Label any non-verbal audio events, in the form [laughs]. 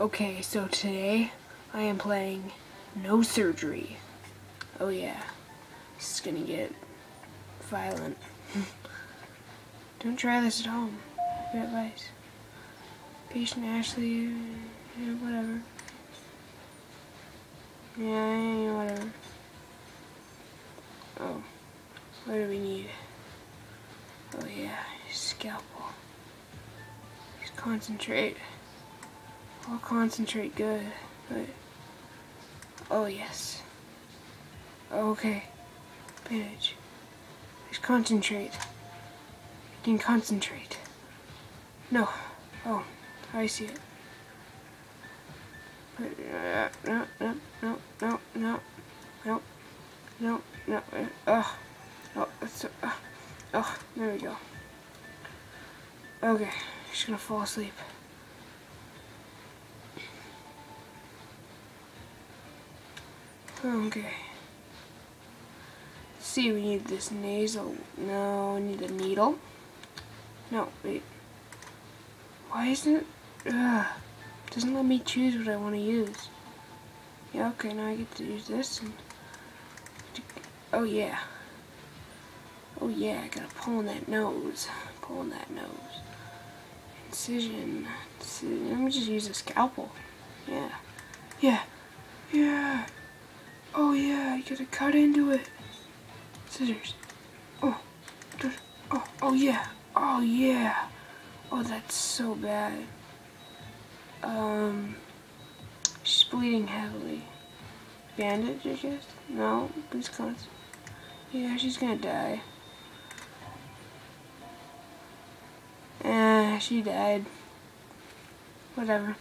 Okay, so today I am playing Nose Surgery. Oh yeah, this is gonna get violent. [laughs] Don't try this at home. Good advice. Patient Ashley, yeah, whatever. Yeah, whatever. Oh, what do we need? Oh yeah, scalpel. Just concentrate. I'll concentrate good. But, oh yes. Okay. Bandage. Just concentrate. You can concentrate. No. Oh, I see it. But, uh, no, no, no, no, no, no, no, no, uh, ugh. Oh, that's, uh, oh, there we go. Okay, just gonna fall asleep. Okay. Let's see, we need this nasal. No, we need a needle. No, wait. Why isn't it? Ugh. Doesn't let me choose what I want to use. Yeah, okay, now I get to use this. And oh, yeah. Oh, yeah, I gotta pull on that nose. Pull on that nose. Incision. Incision. Let me just use a scalpel. Yeah. Yeah. Yeah. Yeah, you gotta cut into it. Scissors. Oh. Oh, oh yeah. Oh yeah. Oh, that's so bad. Um, she's bleeding heavily. Bandage, I guess? No, please concentrate. Yeah, she's gonna die. Eh, she died. Whatever.